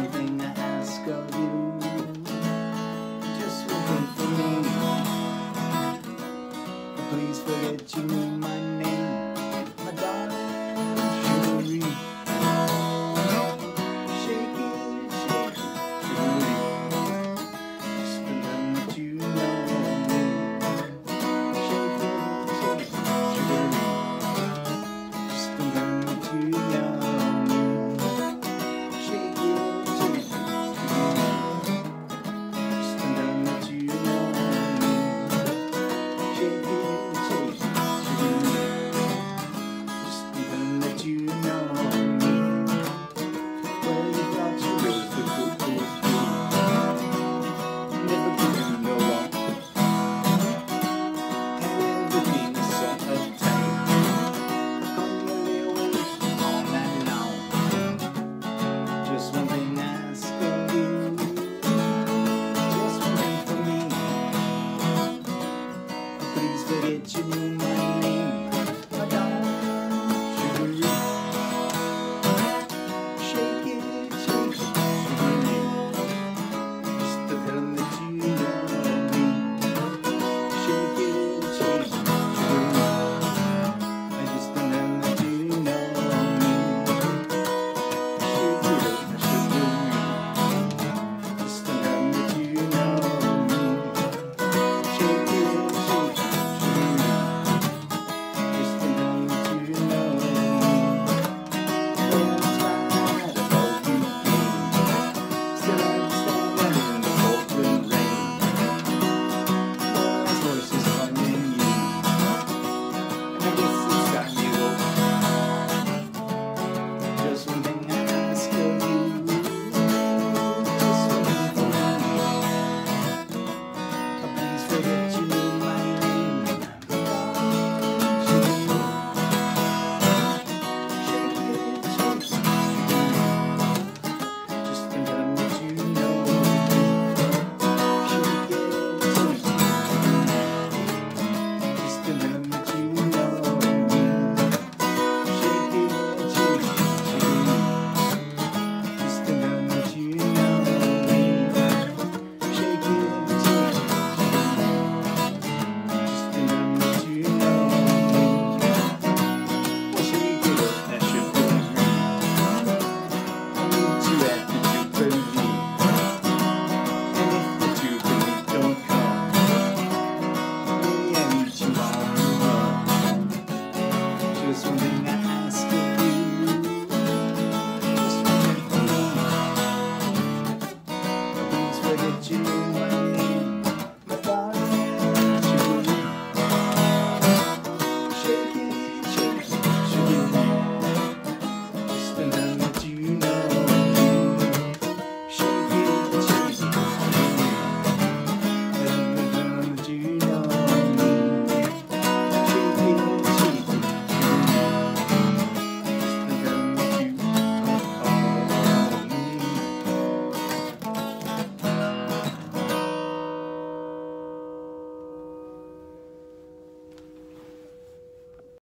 Amen. get your new money.